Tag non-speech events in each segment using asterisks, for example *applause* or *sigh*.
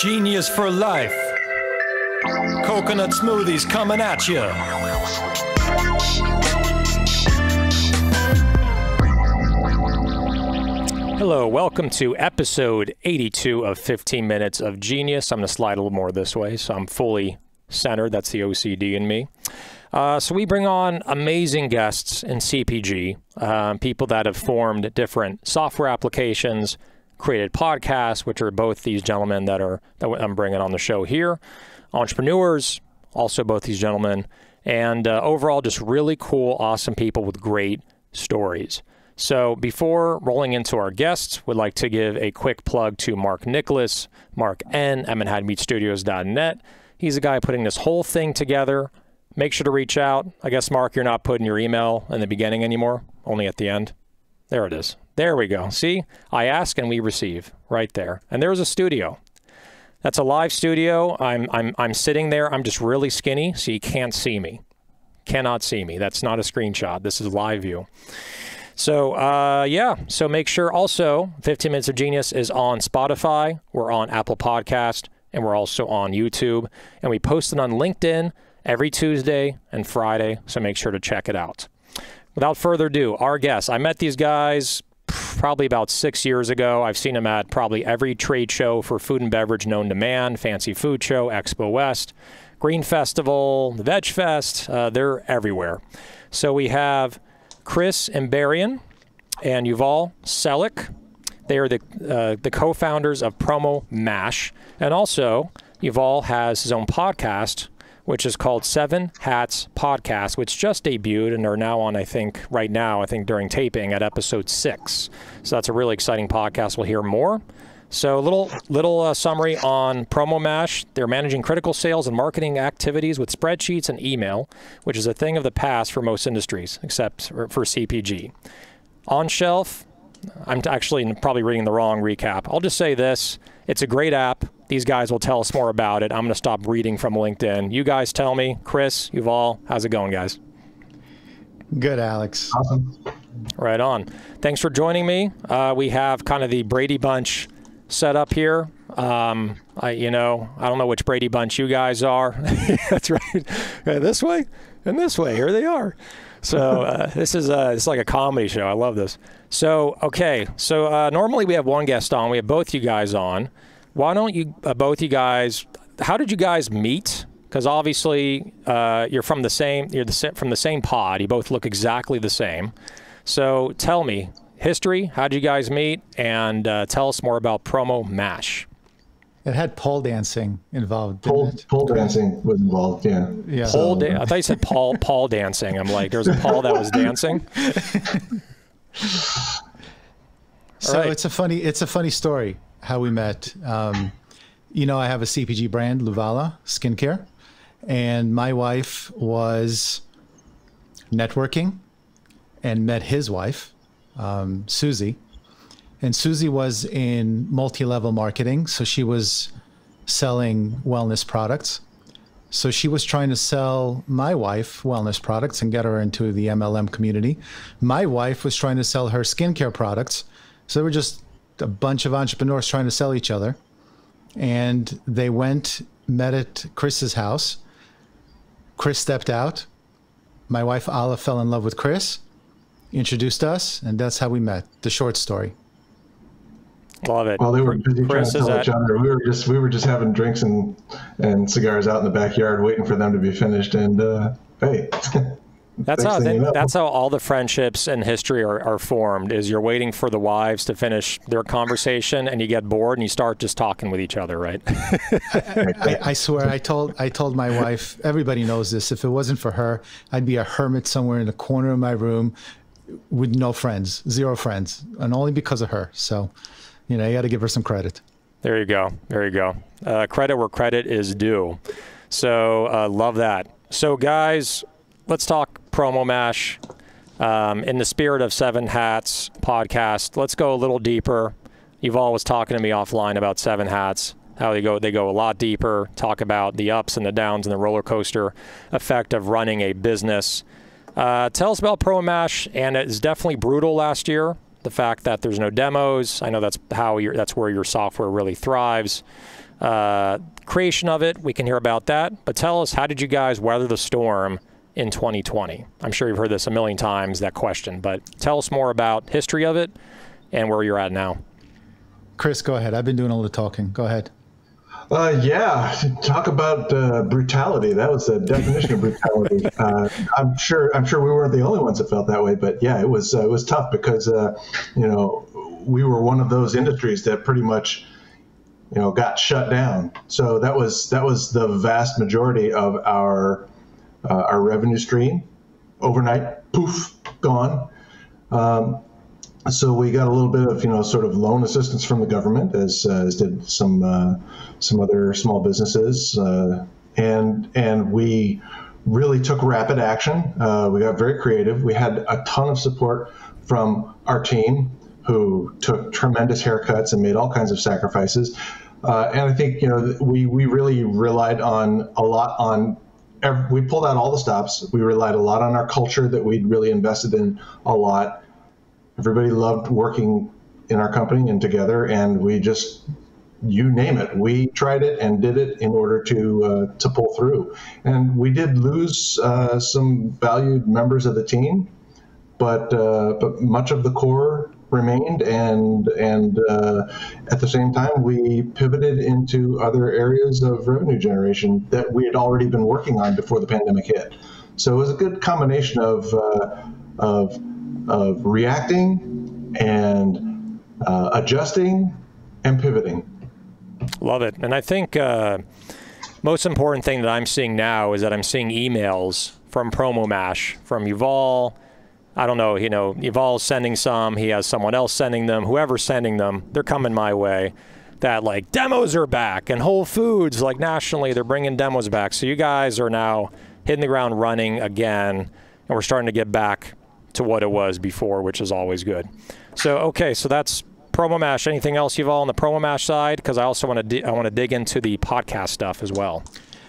Genius for life. Coconut smoothies coming at you. Hello, welcome to episode 82 of 15 Minutes of Genius. I'm going to slide a little more this way, so I'm fully centered. That's the OCD in me. Uh, so we bring on amazing guests in CPG, uh, people that have formed different software applications, created podcasts, which are both these gentlemen that are that I'm bringing on the show here, entrepreneurs, also both these gentlemen, and uh, overall just really cool, awesome people with great stories. So before rolling into our guests, would like to give a quick plug to Mark Nicholas, Mark N, at ManhattanBeachStudios.net. He's the guy putting this whole thing together. Make sure to reach out. I guess, Mark, you're not putting your email in the beginning anymore, only at the end. There it is. There we go. See, I ask and we receive right there. And there's a studio. That's a live studio. I'm, I'm, I'm sitting there. I'm just really skinny, so you can't see me. Cannot see me. That's not a screenshot. This is live view. So, uh, yeah. So make sure also 15 Minutes of Genius is on Spotify. We're on Apple Podcast and we're also on YouTube. And we post it on LinkedIn every Tuesday and Friday. So make sure to check it out. Without further ado, our guests. I met these guys probably about six years ago. I've seen them at probably every trade show for food and beverage known to man, Fancy Food Show, Expo West, Green Festival, the Veg Fest. Uh, they're everywhere. So we have Chris Ambarian and Yuval Selik. They are the, uh, the co founders of Promo Mash. And also, Yuval has his own podcast, which is called Seven Hats Podcast, which just debuted and are now on, I think, right now, I think during taping at episode six. So that's a really exciting podcast. We'll hear more. So, a little little uh, summary on Promo Mash. They're managing critical sales and marketing activities with spreadsheets and email, which is a thing of the past for most industries, except for CPG. On shelf, I'm actually probably reading the wrong recap. I'll just say this it's a great app. These guys will tell us more about it. I'm going to stop reading from LinkedIn. You guys tell me. Chris, Yuval, how's it going, guys? Good, Alex. Awesome. Right on. Thanks for joining me. Uh, we have kind of the Brady Bunch set up here. Um, I, you know, I don't know which Brady Bunch you guys are. *laughs* That's right. this way and this way. Here they are. So uh, this is a, it's like a comedy show. I love this. So okay, so uh, normally we have one guest on. We have both you guys on. Why don't you uh, both you guys? How did you guys meet? Because obviously uh, you're from the same you're the, from the same pod. You both look exactly the same. So tell me history. How did you guys meet? And uh, tell us more about Promo Mash. It had pole dancing involved. Pole, it? pole dancing was involved. Yeah. Yeah. Pole da- I thought you said Paul Paul dancing. I'm like, there's a Paul that was dancing. *laughs* So right. it's a funny it's a funny story how we met. Um, you know, I have a CPG brand, Luvala Skincare, and my wife was networking and met his wife, um, Susie, and Susie was in multi-level marketing, so she was selling wellness products. So she was trying to sell my wife wellness products and get her into the MLM community. My wife was trying to sell her skincare products. So they were just a bunch of entrepreneurs trying to sell each other. And they went, met at Chris's house. Chris stepped out. My wife Ala fell in love with Chris, introduced us, and that's how we met. The short story. Love it. Well, they were busy Chris, trying to tell each other. We were just we were just having drinks and and cigars out in the backyard, waiting for them to be finished. And uh, hey, *laughs* That's next how thing you know- that's how all the friendships and history are, are formed. Is you're waiting for the wives to finish their conversation, and you get bored, and you start just talking with each other, right? I, I swear, I told I told my wife. Everybody knows this. If it wasn't for her, I'd be a hermit somewhere in the corner of my room with no friends, zero friends, and only because of her. So, you know, you got to give her some credit. There you go. There you go. Uh, credit where credit is due. So uh, love that. So guys, let's talk promo mash. Um, in the spirit of Seven Hats podcast, let's go a little deeper. You've always talking to me offline about Seven Hats. How they go, they go a lot deeper. Talk about the ups and the downs and the roller coaster effect of running a business. Uh, tell us about Pro Mash, and it's definitely brutal last year. The fact that there's no demos. I know that's how your that's where your software really thrives. Uh, creation of it, we can hear about that. But tell us, how did you guys weather the storm in 2020? I'm sure you've heard this a million times, that question, but tell us more about history of it and where you're at now. Chris, go ahead. I've been doing all the talking. Go ahead. Uh, yeah, talk about uh, brutality. That was the definition of brutality. *laughs* Uh, I'm sure. I'm sure we weren't the only ones that felt that way, but yeah, it was. Uh, it was tough because uh, you know we were one of those industries that pretty much you know got shut down. So that was that was the vast majority of our uh, our revenue stream overnight. Poof, gone. Um, so we got a little bit of you know sort of loan assistance from the government, as, uh, as did some uh, some other small businesses, uh, and and we really took rapid action. Uh, we got very creative. We had a ton of support from our team, who took tremendous haircuts and made all kinds of sacrifices. Uh, and I think you know we we really relied on a lot on. We pulled out all the stops. We relied a lot on our culture that we'd really invested in a lot everybody loved working in our company and together, and we just you name it, we tried it and did it in order to uh, to pull through. And we did lose uh, some valued members of the team, but uh, but much of the core remained, and and uh, at the same time we pivoted into other areas of revenue generation that we had already been working on before the pandemic hit. So it was a good combination of uh, of of reacting and uh, adjusting and pivoting. Love it. And I think uh, most important thing that I'm seeing now is that I'm seeing emails from Promo Mash, from Yuval. I don't know, you know, Yuval's sending some, he has someone else sending them, whoever's sending them, they're coming my way. That like demos are back and Whole Foods, like nationally, they're bringing demos back. So you guys are now hitting the ground running again, and we're starting to get back to what it was before, which is always good. So okay, so that's promo mash. Anything else Yuval on the promo mash side? Because I also want to I want to dig into the podcast stuff as well.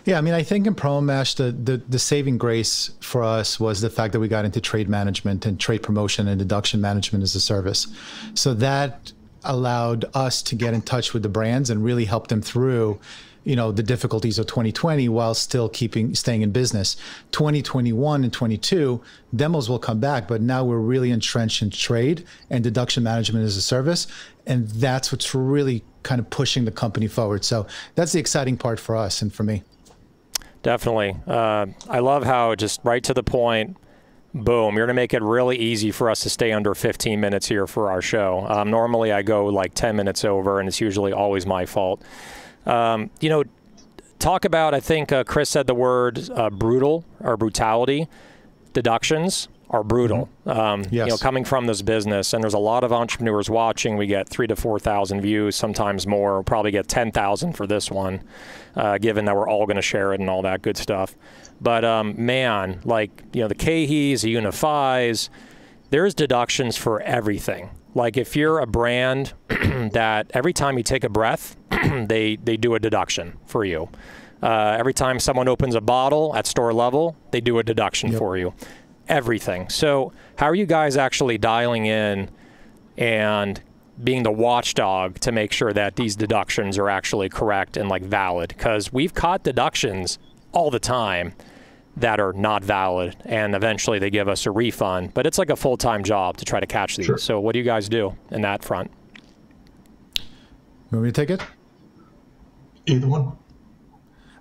Yeah, I mean, I think in promo the, the the saving grace for us was the fact that we got into trade management and trade promotion and deduction management as a service. So that allowed us to get in touch with the brands and really help them through you know the difficulties of 2020 while still keeping staying in business. 2021 and 22 demos will come back but now we're really entrenched in trade and deduction management as a service and that's what's really kind of pushing the company forward. So that's the exciting part for us and for me definitely. Uh, i love how just right to the point boom you're going to make it really easy for us to stay under 15 minutes here for our show. Um, normally i go like 10 minutes over and it's usually always my fault. Um, you know, talk about, I think uh, Chris said the word uh, brutal or brutality. Deductions are brutal. Mm-hmm. Um, yes. You know, coming from this business, and there's a lot of entrepreneurs watching. We get three to four thousand views, sometimes more. We'll probably get ten thousand for this one, uh, given that we're all going to share it and all that good stuff. But um, man, like you know, the KeHEs, the UNFIs, there's deductions for everything. Like if you're a brand *clears throat* that every time you take a breath, *clears throat* they they do a deduction for you. Uh, every time someone opens a bottle at store level, they do a deduction yep. for you. Everything. So how are you guys actually dialing in and being the watchdog to make sure that these deductions are actually correct and like valid? Because we've caught deductions all the time that are not valid, and eventually they give us a refund. But it's like a full time job to try to catch these. Sure. So, what do you guys do in that front? You want me to take it? Either one.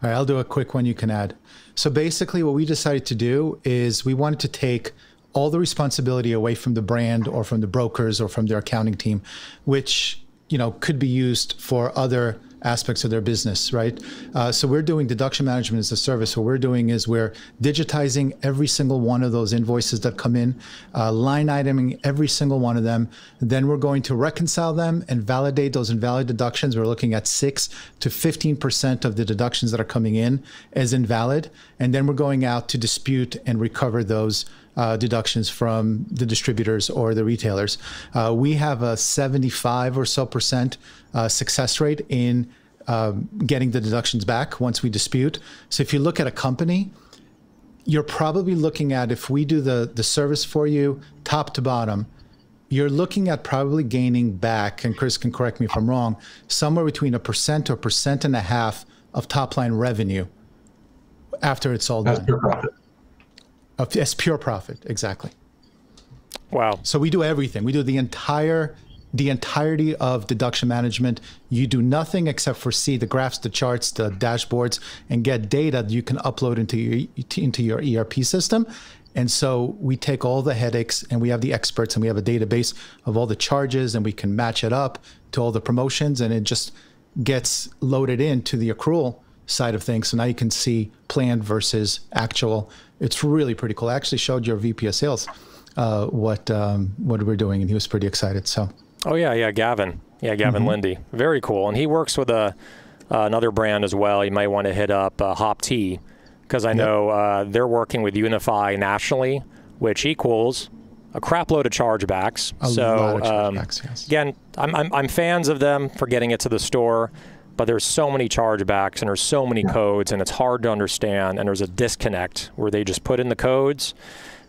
All right, I'll do a quick one you can add. So, basically, what we decided to do is we wanted to take all the responsibility away from the brand or from the brokers or from their accounting team, which you know could be used for other aspects of their business, right? Uh, so we're doing deduction management as a service. What we're doing is we're digitizing every single one of those invoices that come in, uh, line iteming every single one of them. Then we're going to reconcile them and validate those invalid deductions. We're looking at six to 15% of the deductions that are coming in as invalid. And then we're going out to dispute and recover those uh, deductions from the distributors or the retailers. Uh, we have a 75 or so percent uh, success rate in um, getting the deductions back once we dispute. So if you look at a company, you're probably looking at if we do the the service for you top to bottom, you're looking at probably gaining back, and Chris can correct me if I'm wrong, somewhere between a percent or a percent and a half of top line revenue after it's all That's done. profit. Of, yes, pure profit, exactly. Wow. So we do everything. We do the entire the entirety of deduction management. You do nothing except for see the graphs, the charts, the dashboards, and get data that you can upload into your into your ERP system. And so we take all the headaches and we have the experts and we have a database of all the charges and we can match it up to all the promotions and it just gets loaded into the accrual side of things. So now you can see planned versus actual. It's really pretty cool. I actually showed your VP of sales uh, what um, what we're doing, and he was pretty excited. So, Oh yeah, yeah, Gavin. Yeah, Gavin Lindy. Very cool. And he works with a uh, another brand as well. You might want to hit up uh, Hop Tea because I know uh, they're working with UNFI nationally, which equals a crap load of chargebacks. A so lot of um, chargebacks, yes. again, I'm, I'm I'm fans of them for getting it to the store. But there's so many chargebacks and there's so many codes and it's hard to understand and there's a disconnect where they just put in the codes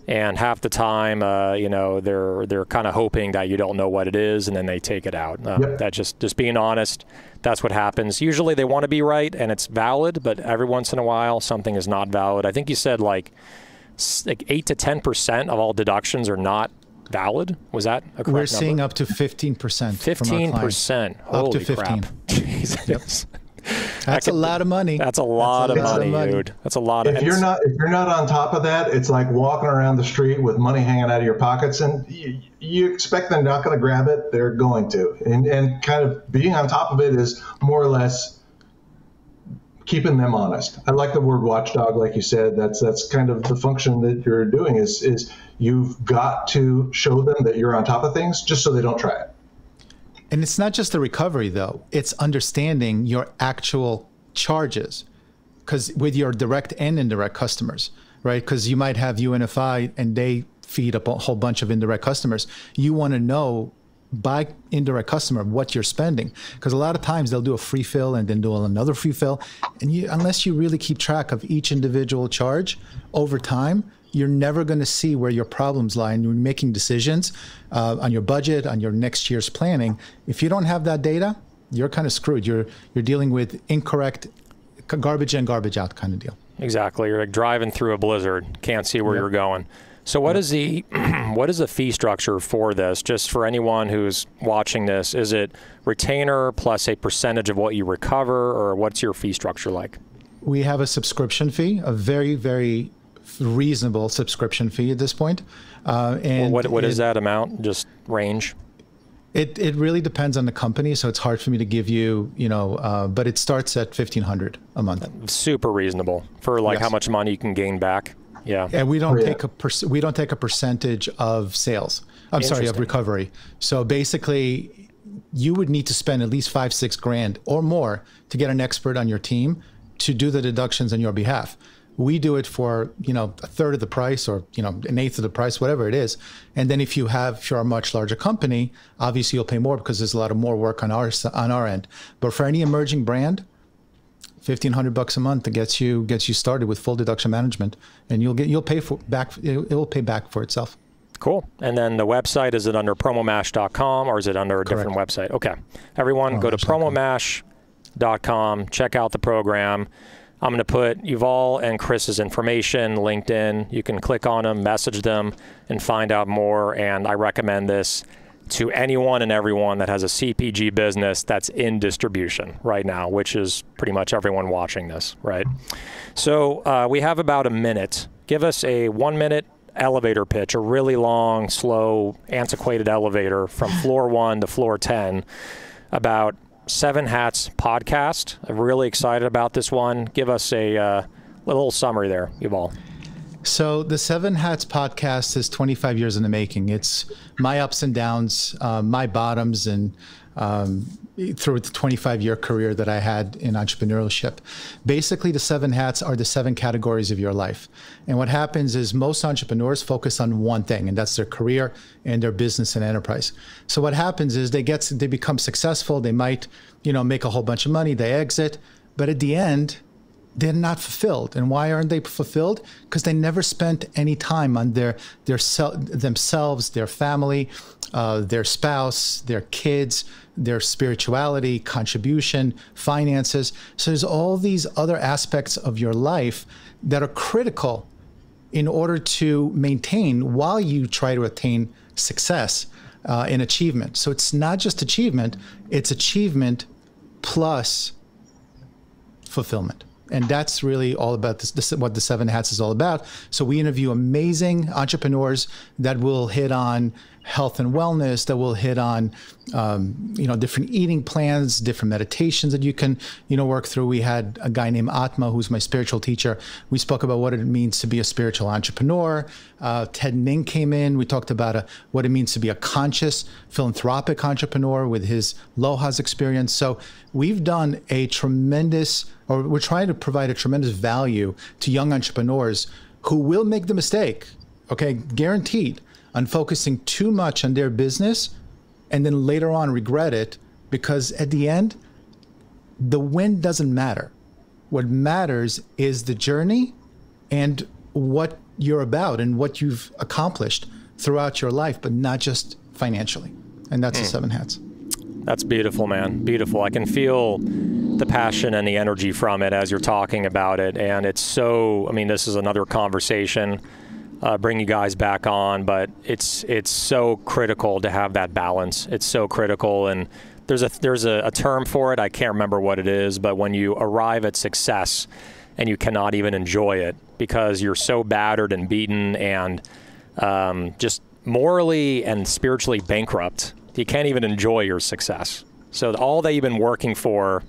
and half the time, uh, you know, they're they're kind of hoping that you don't know what it is, and then they take it out. Um, Yep. That just just being honest, that's what happens. Usually, they want to be right and it's valid, but every once in a while, something is not valid. I think you said like like eight to ten percent of all deductions are not valid. Was that a correct we're number? seeing up to 15% Fifteen percent. Up to Holy crap! 15. *laughs* Jesus, That's a lot of money. that's a lot of lot of money, money. dude. That's a lot of. If you're not if you're not on top of that, it's like walking around the street with money hanging out of your pockets, and you, you expect they're not going to grab it. They're going to, and and kind of being on top of it is more or less keeping them honest. I like the word watchdog, like you said. That's that's kind of the function that you're doing. Is is you've got to show them that you're on top of things, just so they don't try it. And it's not just the recovery, though, it's understanding your actual charges. Because with your direct and indirect customers, right? Because you might have UNFI and they feed up a whole bunch of indirect customers. You want to know by indirect customer what you're spending. Because a lot of times they'll do a free fill and then do another free fill. And you unless you really keep track of each individual charge over time you're never going to see where your problems lie and you're making decisions uh, on your budget on your next year's planning. If you don't have that data you're kind of screwed. You're you're dealing with incorrect garbage in garbage out kind of deal. Exactly. You're like driving through a blizzard, can't see where you're going. So what is the *clears throat* what is the fee structure for this? Just for anyone who's watching this, is it retainer plus a percentage of what you recover, or what's your fee structure like? we have a subscription fee, a very, very reasonable subscription fee at this point. Uh, and What what it, is that amount? Just range? It it really depends on the company, so it's hard for me to give you, you know, uh, but it starts at fifteen hundred a month, Super reasonable for like Yes. how much money you can gain back. Yeah. and we don't Oh, yeah. take a per- we don't take a percentage of sales. I'm sorry, of recovery. So basically, you would need to spend at least five six grand or more to get an expert on your team to do the deductions on your behalf. We do it for you know a third of the price or you know an eighth of the price, whatever it is. And then if you have if you're a much larger company, obviously you'll pay more because there's a lot of more work on our on our end. But for any emerging brand, fifteen hundred bucks a month that gets you gets you started with full deduction management, and you'll get you'll pay for back it will pay back for itself. Cool. And then the website, is it under promomash.com or is it under a different website? Okay. Everyone oh, go to promomash.com, check out the program. I'm going to put Yuval and Chris's information, LinkedIn. You can click on them, message them, and find out more. And I recommend this to anyone and everyone that has a CPG business that's in distribution right now, which is pretty much everyone watching this, right? So uh, we have about a minute. Give us a one minute elevator pitch, a really long, slow, antiquated elevator from *laughs* floor one to floor 10 about Seven Hats podcast. I'm really excited about this one. Give us a uh, little summary there, Yuval. So the Seven Hats podcast is 25 years in the making. It's my ups and downs, uh, my bottoms, and um, through the 25 year career that I had in entrepreneurship. Basically, the seven hats are the seven categories of your life. And what happens is most entrepreneurs focus on one thing, and that's their career and their business and enterprise. So what happens is they get they become successful. They might, you know, make a whole bunch of money. They exit, but at the end, they're not fulfilled. And why aren't they fulfilled? Because they never spent any time on their their sel- themselves, their family, uh, their spouse, their kids, their spirituality, contribution, finances. So there's all these other aspects of your life that are critical in order to maintain while you try to attain success uh, in achievement. So it's not just achievement, it's achievement plus fulfillment. And that's really all about this, this, what the Seven Hats is all about. So we interview amazing entrepreneurs that will hit on health and wellness, that will hit on um, you know different eating plans, different meditations that you can you know work through. We had a guy named Atma, who's my spiritual teacher. We spoke about what it means to be a spiritual entrepreneur. Uh, Ted Ning came in. We talked about a, what it means to be a conscious philanthropic entrepreneur with his Lohas experience. So we've done a tremendous, or we're trying to provide a tremendous value to young entrepreneurs who will make the mistake. Okay, guaranteed on focusing too much on their business and then later on regret it because at the end, the win doesn't matter. What matters is the journey and what you're about and what you've accomplished throughout your life, but not just financially. And that's mm. the hmm. seven hats. That's beautiful, man. Beautiful. I can feel the passion and the energy from it as you're talking about it. And it's so, I mean, this is another conversation uh, bring you guys back on. But it's it's so critical to have that balance. It's so critical, and there's a there's a, a term for it. I can't remember what it is, but when you arrive at success and you cannot even enjoy it because you're so battered and beaten and um, just morally and spiritually bankrupt, you can't even enjoy your success. So all that you've been working for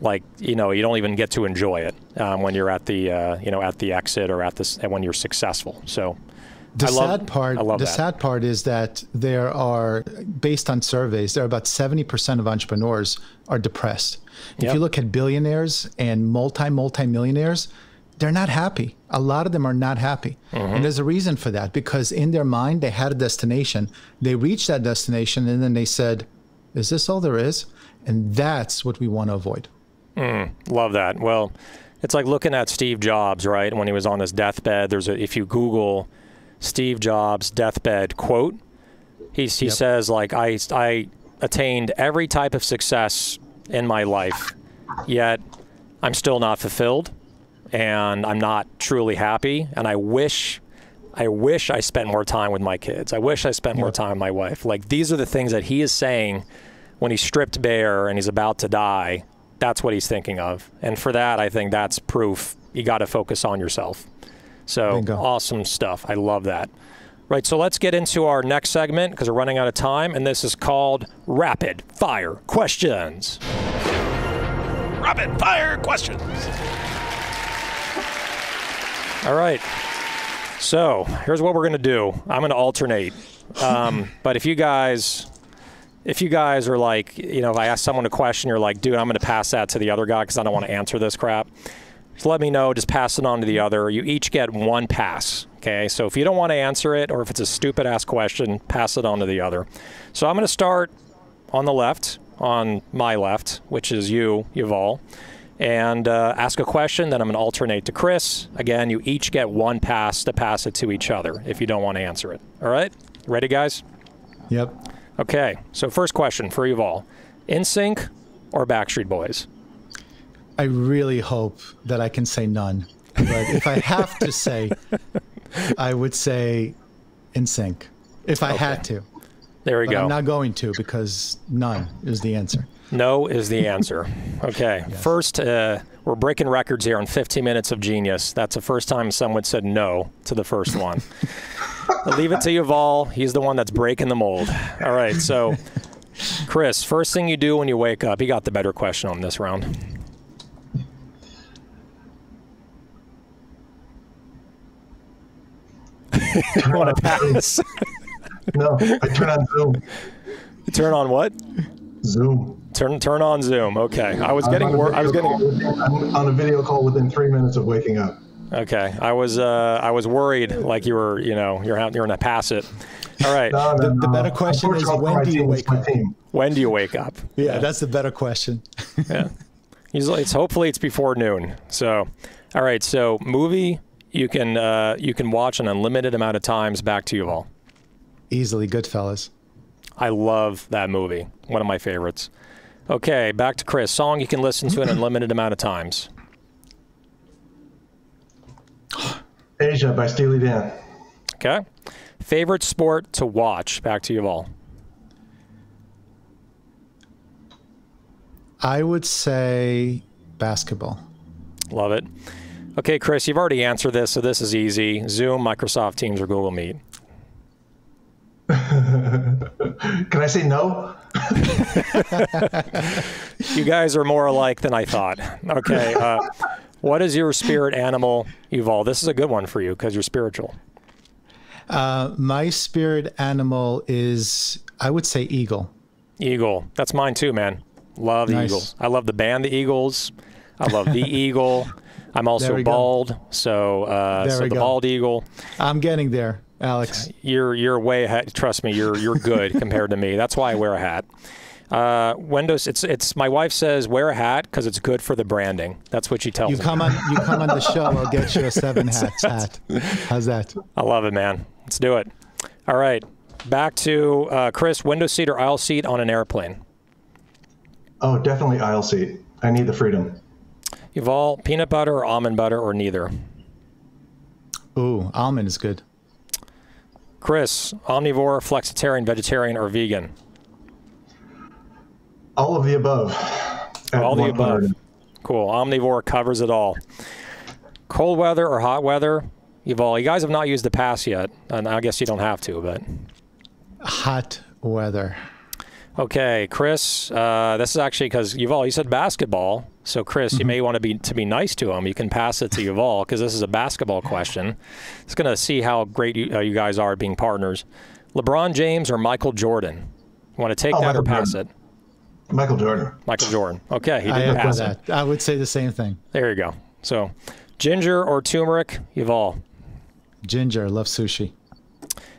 like you know you don't even get to enjoy it um, when you're at the uh, you know at the exit or at this when you're successful. So the I sad love, part the that. sad part is that there are based on surveys there are about 70% of entrepreneurs are depressed. If yep. you look at billionaires and multi multi millionaires they're not happy. A lot of them are not happy. Mm-hmm. And there's a reason for that because in their mind they had a destination. They reached that destination and then they said, "Is this all there is?" And that's what we want to avoid. Mm, love that. Well, it's like looking at Steve Jobs, right? When he was on his deathbed, there's a, if you Google Steve Jobs deathbed quote, he, he yep. says like I I attained every type of success in my life, yet I'm still not fulfilled, and I'm not truly happy, and I wish. I wish I spent more time with my kids. I wish I spent yep. more time with my wife. Like these are the things that he is saying when he's stripped bare and he's about to die that's what he's thinking of. And for that, I think that's proof you got to focus on yourself. So awesome stuff. I love that. Right, so let's get into our next segment because we're running out of time, and this is called Rapid Fire Questions. Rapid Fire Questions. All right. So here's what we're going to do I'm going to alternate. Um, but if you guys if you guys are like, you know, if I ask someone a question, you're like, dude, I'm going to pass that to the other guy because I don't want to answer this crap. Just let me know. Just pass it on to the other. You each get one pass. Okay. So if you don't want to answer it or if it's a stupid ass question, pass it on to the other. So I'm going to start on the left, on my left, which is you, Yuval, and uh, ask a question. Then I'm going to alternate to Chris. Again, you each get one pass to pass it to each other if you don't want to answer it. All right. Ready, guys? Yep. Okay, so first question for Yuval In Sync or Backstreet Boys? I really hope that I can say none. But if I have to say, I would say NSYNC if I okay. had to. There we but go. I'm not going to because none is the answer. No is the answer. Okay. yes. First, uh, we're breaking records here on 15 minutes of genius. That's the first time someone said no to the first one. I'll leave it to Yuval. He's the one that's breaking the mold. All right. So, Chris, first thing you do when you wake up, he got the better question on this round. you want to pass? no, I turn on Zoom. You turn on what? Zoom. Turn turn on Zoom. Okay, I was getting wor- I was getting I'm on a video call within three minutes of waking up. Okay, I was uh, I was worried like you were you know you're you're gonna pass it. All right. No, no, the, the, better question is when do you wake up? When do you wake up? Yeah, yeah. that's the better question. *laughs* yeah, Usually it's hopefully it's before noon. So, all right. So movie you can uh, you can watch an unlimited amount of times. Back to Yuval. Easily, Goodfellas. I love that movie. One of my favorites. Okay, back to Chris. Song you can listen to an unlimited amount of times. Aja by Steely Dan. Okay. Favorite sport to watch? Back to Yuval. I would say basketball. Love it. Okay, Chris, you've already answered this, so this is easy. Zoom, Microsoft Teams, or Google Meet. *laughs* Can I say no? *laughs* You guys are more alike than I thought. Okay. Uh, what is your spirit animal, Yuval? This is a good one for you because you're spiritual. Uh, my spirit animal is, I would say, eagle. Eagle. That's mine too, man. Love the Nice. Eagles. I love the band, the Eagles. I love the *laughs* Eagle. I'm also we go. bald, so uh, so the go. bald eagle. I'm getting there, Alex. You're you're way ahead. Trust me, you're you're good compared to me. That's why I wear a hat. Uh, Windows. It's it's. My wife says wear a hat because it's good for the branding. That's what she tells me. You me. come on, you come on the show. I'll get you a seven *laughs* hats hat. How's that? I love it, man. Let's do it. All right, back to uh, Chris. Window seat or aisle seat on an airplane? Oh, definitely aisle seat. I need the freedom. Yuval, peanut butter or almond butter or neither? Ooh, almond is good. Chris, omnivore, flexitarian, vegetarian, or vegan? All of the above. All the above. Cool. Omnivore covers it all. Cold weather or hot weather? Yuval, you guys have not used the pass yet, and I guess you don't have to, but Hot weather. okay, Chris. Uh, this is actually because Yuval, you said basketball, so Chris, you may want to be to be nice to him. You can pass it to Yuval because this is a basketball question. It's gonna see how great you, uh, you guys are at being partners. LeBron James or Michael Jordan? You want to take Oh, that or pass Jordan. it? Michael Jordan. Michael Jordan. Okay, he didn't echo pass it. that. I would say the same thing. There you go. So, ginger or turmeric? Yuval. Ginger, love sushi.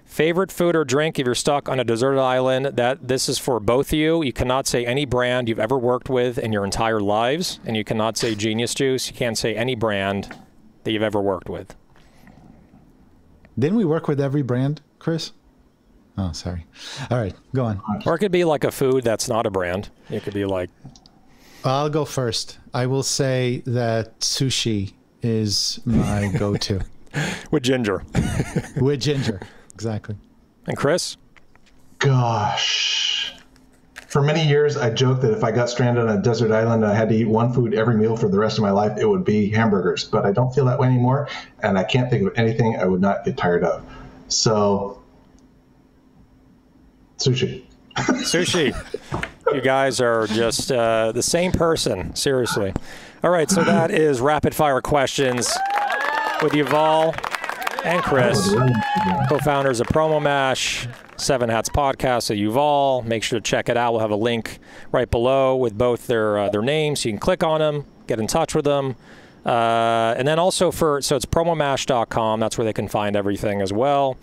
Favorite food or drink if you're stuck on a deserted island? That this is for both of you. You cannot say any brand you've ever worked with in your entire lives, and you cannot say Genius Juice. You can't say any brand that you've ever worked with. Didn't we work with every brand, Chris? Oh, sorry. All right, go on. Or it could be like a food that's not a brand. It could be like I'll go first. I will say that sushi is my *laughs* go-to with ginger. with ginger. Exactly. And Chris, Gosh. For many years, I joked that if I got stranded on a desert island and I had to eat one food every meal for the rest of my life, it would be hamburgers. But I don't feel that way anymore, and I can't think of anything I would not get tired of. So, sushi. sushi. you guys are just uh, the same person. Seriously. All right, so that is rapid fire questions with Yuval and Chris. co-founders of Promo Mash, Seven Hats Podcast. So Yuval, make sure to check it out. We'll have a link right below with both their uh, their names. You can click on them, get in touch with them, uh, and then also for so it's promomash.com. That's where they can find everything as well.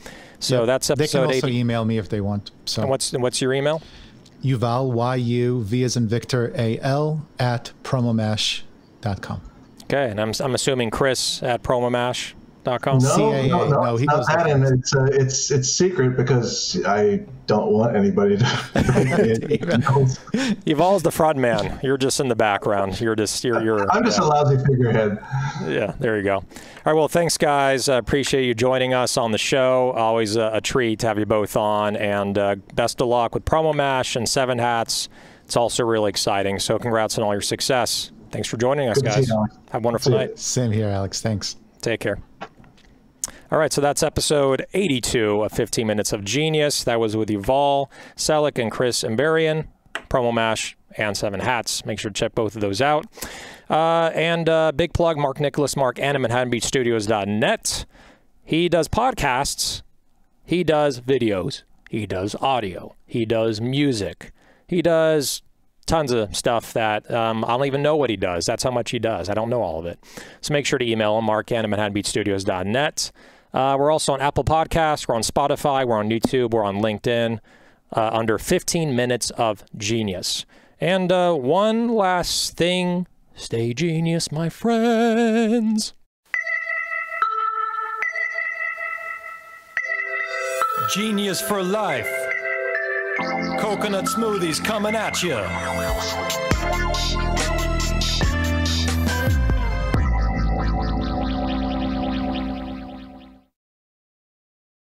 So that's episode. They can also 80. email me if they want. So And what's what's your email? Yuval, Y-U, V as in Victor, A-L, at promomash.com. Okay, and I'm I'm assuming Chris at promomash.com. No, CAA. no, no, No, it's he not goes that, and it's uh, it's it's secret because I don't want anybody to. *laughs* Yuval's *laughs* the front man. You're just in the background. You're just you're you're. I'm just yeah. a lousy figurehead. Yeah, there you go. All right, well, thanks, guys. I appreciate you joining us on the show. Always a, a treat to have you both on, and uh, best of luck with Promo Mash and Seven Hats. It's also really exciting. So, congrats on all your success. Thanks for joining us, Good guys. Have a wonderful See you. night. Same here, Alex. Thanks. Take care. All right, so that's episode 82 of 15 Minutes of Genius. That was with Yuval Selik and Chris Ambarian, Promo Mash, and Seven Hats. Make sure to check both of those out. Uh, and uh, big plug, Mark Nicholas, Mark at ManhattanBeachStudios.net. He does podcasts. He does videos. He does audio. He does music. He does tons of stuff that um, I don't even know what he does. That's how much he does. I don't know all of it. So make sure to email him, mark at ManhattanBeachStudios.net. Uh, we're also on Apple Podcasts. We're on Spotify. We're on YouTube. We're on LinkedIn uh, under 15 Minutes of Genius. And uh, one last thing stay genius, my friends. Genius for life. Coconut smoothies coming at you.